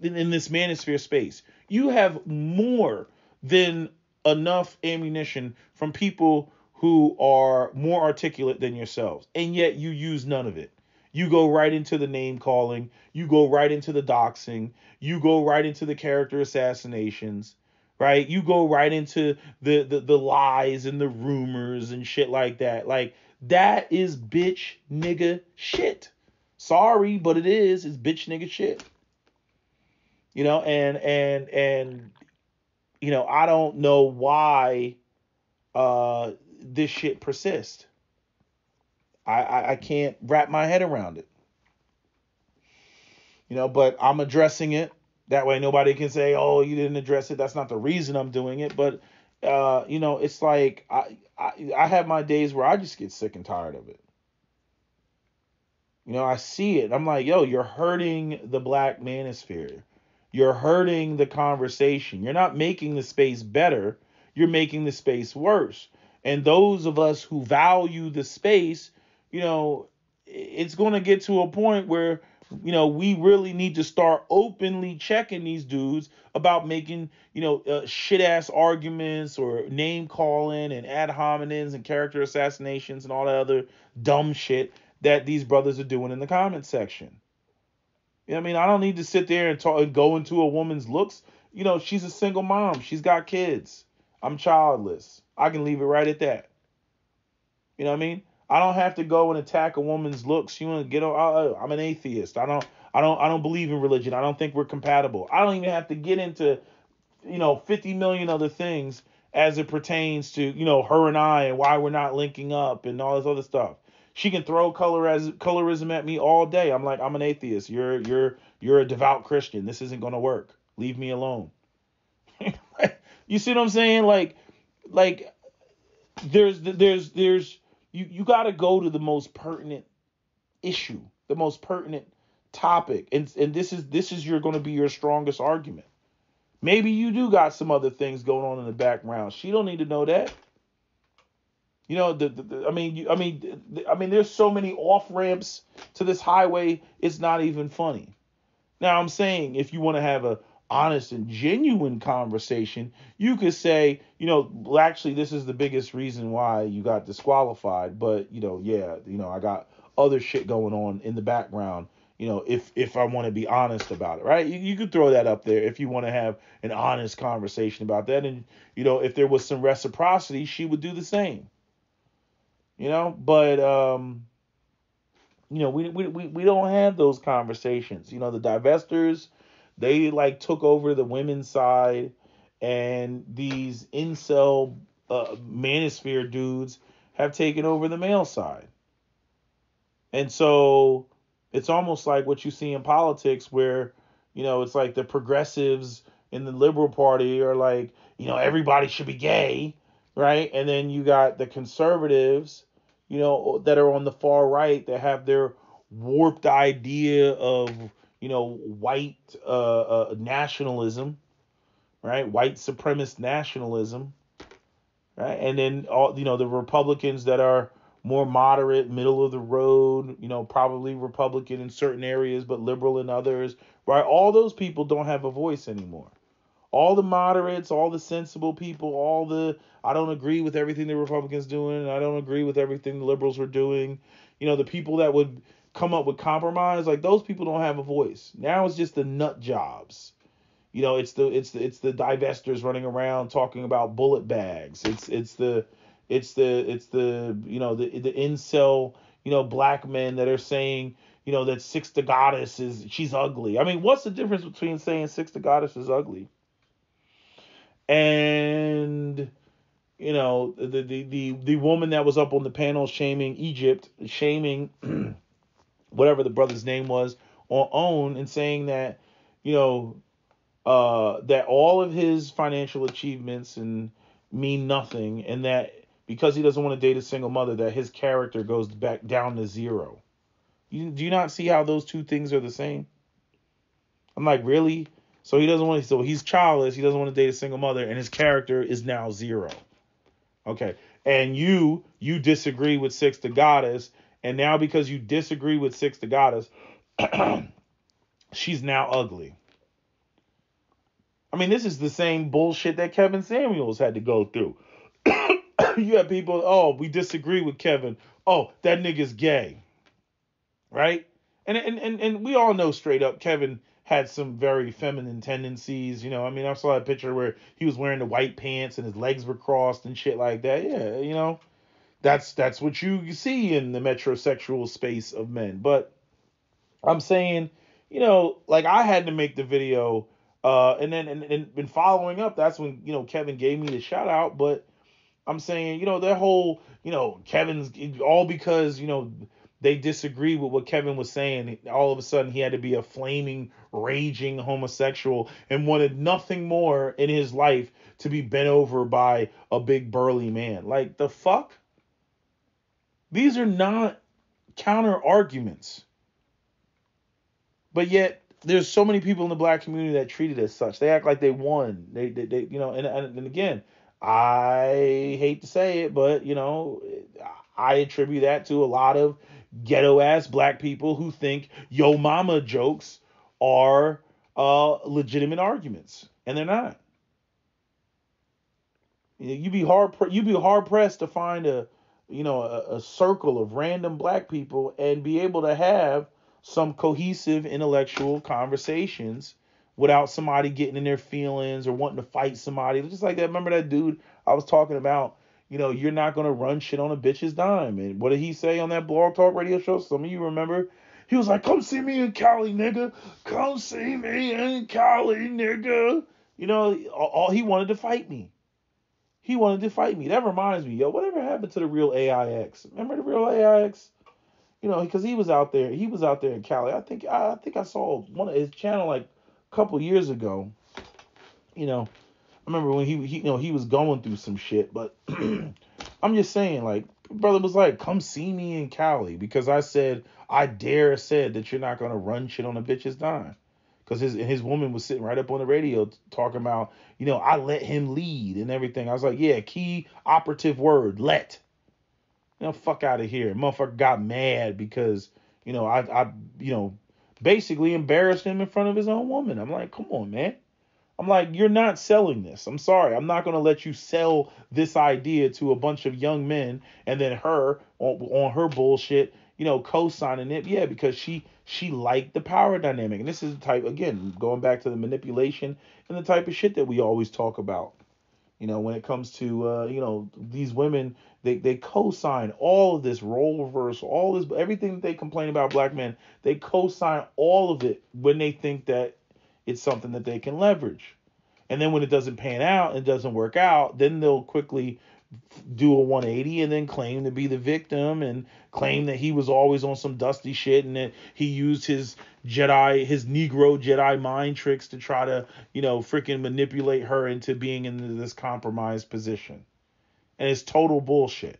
in, in this manosphere space. You have more than enough ammunition from people who are more articulate than yourselves, and yet you use none of it. You go right into the name calling, you go right into the doxing, you go right into the character assassinations, right? You go right into the the, the lies and the rumors and shit like that. Like That is bitch nigga shit. Sorry, but it is. It's bitch nigga shit. You know, and and and you know, I don't know why uh this shit persists. I, I, I can't wrap my head around it. You know, but I'm addressing it. That way nobody can say, "Oh, you didn't address it." That's not the reason I'm doing it, but uh, you know, it's like I, I I have my days where I just get sick and tired of it. You know, I see it. I'm like, "Yo, you're hurting the black manosphere. You're hurting the conversation. You're not making the space better. You're making the space worse." And those of us who value the space, you know, it's going to get to a point where you know, we really need to start openly checking these dudes about making, you know, uh, shit ass arguments or name calling and ad hominems and character assassinations and all that other dumb shit that these brothers are doing in the comment section. You know I mean? I don't need to sit there and talk and go into a woman's looks. You know, she's a single mom. She's got kids. I'm childless. I can leave it right at that. You know what I mean? I don't have to go and attack a woman's looks. You want to get? I'm an atheist. I don't. I don't. I don't believe in religion. I don't think we're compatible. I don't even have to get into, you know, 50 million other things as it pertains to you know her and I and why we're not linking up and all this other stuff. She can throw color as colorism at me all day. I'm like, I'm an atheist. You're you're you're a devout Christian. This isn't gonna work. Leave me alone. (laughs) you see what I'm saying? Like, like there's there's there's you you got to go to the most pertinent issue, the most pertinent topic, and and this is this is your going to be your strongest argument. Maybe you do got some other things going on in the background. She don't need to know that. You know, the, the, the I mean, you, I mean, the, I mean, there's so many off ramps to this highway. It's not even funny. Now I'm saying if you want to have a honest and genuine conversation, you could say, you know, well, actually, this is the biggest reason why you got disqualified. But you know, yeah, you know, I got other shit going on in the background. You know, if if I want to be honest about it, right? You, you could throw that up there if you want to have an honest conversation about that. And you know, if there was some reciprocity, she would do the same. You know, but um, you know, we we we, we don't have those conversations. You know, the divestors they like took over the women's side, and these incel uh, manosphere dudes have taken over the male side. And so it's almost like what you see in politics where, you know, it's like the progressives in the liberal party are like, you know, everybody should be gay, right? And then you got the conservatives, you know, that are on the far right that have their warped idea of you know, white uh, uh, nationalism, right? White supremacist nationalism, right? And then all you know the Republicans that are more moderate, middle of the road, you know, probably Republican in certain areas but liberal in others, right? All those people don't have a voice anymore. All the moderates, all the sensible people, all the I don't agree with everything the Republicans doing, I don't agree with everything the liberals were doing. You know, the people that would come up with compromise, like those people don't have a voice. Now it's just the nut jobs. You know, it's the it's the it's the divestors running around talking about bullet bags. It's it's the it's the it's the you know the the incel you know black men that are saying you know that Six the Goddess is she's ugly. I mean, what's the difference between saying Six the Goddess is ugly and you know the the the, the woman that was up on the panel shaming Egypt, shaming (clears throat) whatever the brother's name was on OWN and saying that you know uh, that all of his financial achievements and mean nothing and that because he doesn't want to date a single mother that his character goes back down to zero. You, do you not see how those two things are the same? I'm like really? So he doesn't want to so he's childless he doesn't want to date a single mother and his character is now zero. Okay. And you you disagree with six the goddess and now because you disagree with Six the Goddess, (clears throat) she's now ugly. I mean, this is the same bullshit that Kevin Samuels had to go through. (clears throat) you have people, oh, we disagree with Kevin. Oh, that nigga's gay. Right? And and and, and we all know straight up Kevin had some very feminine tendencies. You know, I mean, I saw a picture where he was wearing the white pants and his legs were crossed and shit like that. Yeah, you know, that's that's what you see in the metrosexual space of men. But I'm saying, you know, like I had to make the video, uh, and then and, and, and following up, that's when you know Kevin gave me the shout out. But I'm saying, you know, that whole, you know, Kevin's all because you know they disagree with what Kevin was saying. All of a sudden, he had to be a flaming, raging homosexual and wanted nothing more in his life to be bent over by a big burly man. Like the fuck. These are not counter arguments. But yet there's so many people in the black community that treat it as such. They act like they won. They, they, they you know, and, and, and again, I hate to say it, but you know, I attribute that to a lot of ghetto ass black people who think yo mama jokes are uh, legitimate arguments, and they're not. You would be hard you be hard pressed to find a you know, a, a circle of random black people and be able to have some cohesive intellectual conversations without somebody getting in their feelings or wanting to fight somebody. Just like that. Remember that dude I was talking about? You know, you're not gonna run shit on a bitch's dime. And what did he say on that blog talk radio show? Some of you remember. He was like, "Come see me in Cali, nigga. Come see me in Cali, nigga." You know, all, all he wanted to fight me. He wanted to fight me. That reminds me, yo, whatever happened to the real AIX? Remember the real AIX? You know, because he was out there. He was out there in Cali. I think I, I think I saw one of his channel like a couple years ago. You know, I remember when he, he you know he was going through some shit, but (clears throat) I'm just saying like brother was like, come see me in Cali because I said I dare said that you're not gonna run shit on a bitch's dime because his his woman was sitting right up on the radio talking about, you know, I let him lead and everything. I was like, yeah, key operative word, let. You know, fuck out of here. Motherfucker got mad because, you know, I I you know, basically embarrassed him in front of his own woman. I'm like, come on, man. I'm like, you're not selling this. I'm sorry. I'm not going to let you sell this idea to a bunch of young men and then her on, on her bullshit, you know, co-signing it. Yeah, because she she liked the power dynamic. And this is the type, again, going back to the manipulation and the type of shit that we always talk about. You know, when it comes to, uh, you know, these women, they, they co-sign all of this role reversal, all this, everything that they complain about black men, they co-sign all of it when they think that it's something that they can leverage. And then when it doesn't pan out, it doesn't work out, then they'll quickly do a 180 and then claim to be the victim and claim that he was always on some dusty shit and that he used his Jedi, his Negro Jedi mind tricks to try to, you know, freaking manipulate her into being in this compromised position. And it's total bullshit.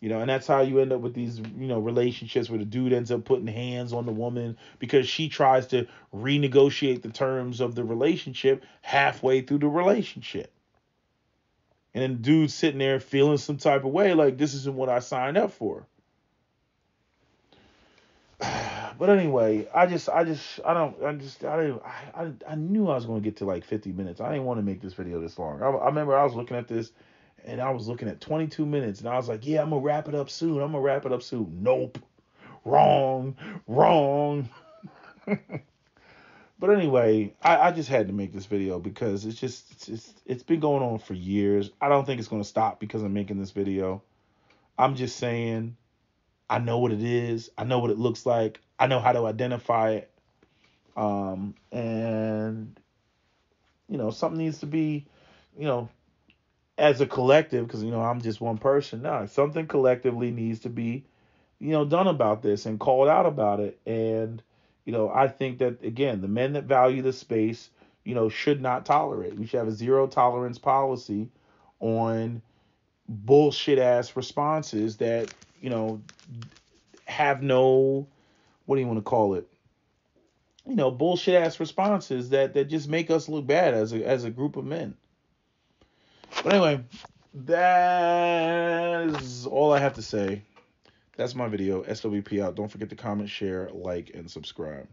You know, and that's how you end up with these, you know, relationships where the dude ends up putting hands on the woman because she tries to renegotiate the terms of the relationship halfway through the relationship and then dude sitting there feeling some type of way like this isn't what I signed up for. (sighs) But anyway, I just I just I don't I just I didn't I, I, knew I was going to get to like 50 minutes. I didn't want to make this video this long. I, I remember I was looking at this and I was looking at 22 minutes and I was like, yeah, I'm gonna wrap it up soon. I'm gonna wrap it up soon. Nope. Wrong. Wrong. (laughs) But anyway, I, I just had to make this video because it's just it's, it's it's been going on for years. I don't think it's gonna stop because I'm making this video. I'm just saying I know what it is. I know what it looks like. I know how to identify it. Um, and you know, something needs to be, you know, as a collective, because you know I'm just one person. No, something collectively needs to be, you know, done about this and called out about it. And you know, I think that again, the men that value the space, you know, should not tolerate. We should have a zero tolerance policy on bullshit ass responses that, you know, have no what do you want to call it? You know, bullshit ass responses that that just make us look bad as a as a group of men. But anyway, that is all I have to say. That's my video. SWP out. Don't forget to comment, share, like, and subscribe.